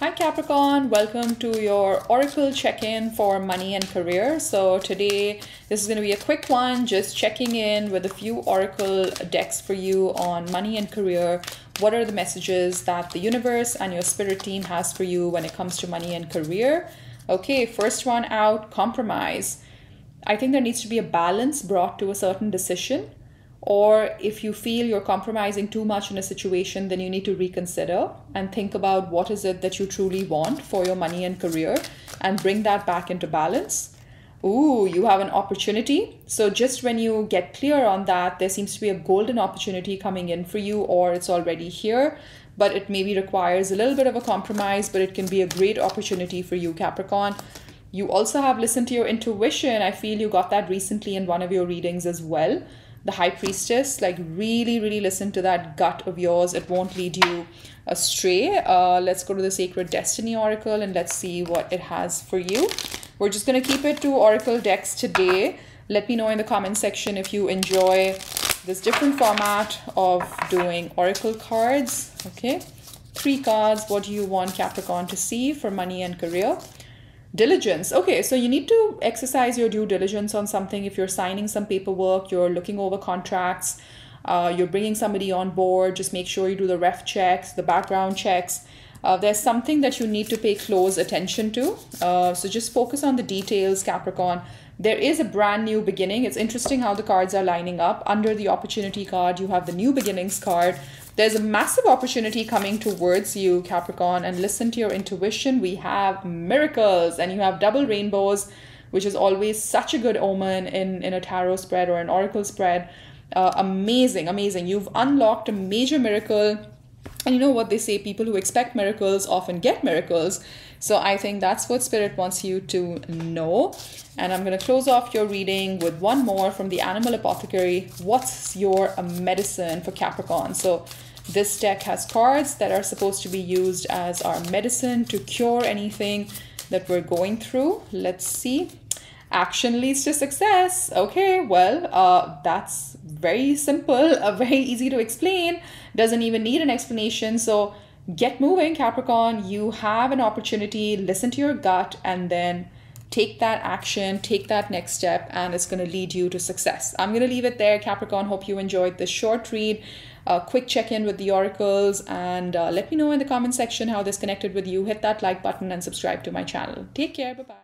Hi Capricorn, welcome to your Oracle check-in for money and career. So today this is going to be a quick one, just checking in with a few Oracle decks for you on money and career. What are the messages that the universe and your spirit team has for you when it comes to money and career? Okay, first one out, compromise. I think there needs to be a balance brought to a certain decision or if you feel you're compromising too much in a situation then you need to reconsider and think about what is it that you truly want for your money and career and bring that back into balance. Ooh you have an opportunity. So just when you get clear on that there seems to be a golden opportunity coming in for you or it's already here but it maybe requires a little bit of a compromise but it can be a great opportunity for you capricorn. You also have listened to your intuition. I feel you got that recently in one of your readings as well the high priestess like really really listen to that gut of yours. It won't lead you astray. Uh, let's go to the sacred destiny oracle and let's see what it has for you. We're just going to keep it to oracle decks today. Let me know in the comment section if you enjoy this different format of doing oracle cards. Okay. Three cards. What do you want capricorn to see for money and career Diligence. Okay, so you need to exercise your due diligence on something. If you're signing some paperwork, you're looking over contracts, uh, you're bringing somebody on board, just make sure you do the ref checks, the background checks. Uh, there's something that you need to pay close attention to. Uh, so just focus on the details, Capricorn. There is a brand new beginning. It's interesting how the cards are lining up. Under the opportunity card, you have the new beginnings card. There's a massive opportunity coming towards you, Capricorn, and listen to your intuition. We have miracles, and you have double rainbows, which is always such a good omen in, in a tarot spread or an oracle spread. Uh, amazing, amazing. You've unlocked a major miracle. And you know what they say people who expect miracles often get miracles. So I think that's what Spirit wants you to know. And I'm going to close off your reading with one more from the Animal Apothecary. What's your medicine for Capricorn? So this deck has cards that are supposed to be used as our medicine to cure anything that we're going through. Let's see. Action leads to success. Okay, well, uh, that's very simple, uh, very easy to explain. Doesn't even need an explanation. So get moving, Capricorn. You have an opportunity. Listen to your gut and then take that action, take that next step, and it's going to lead you to success. I'm going to leave it there, Capricorn. Hope you enjoyed this short read a quick check-in with the oracles and uh, let me know in the comment section how this connected with you hit that like button and subscribe to my channel take care bye bye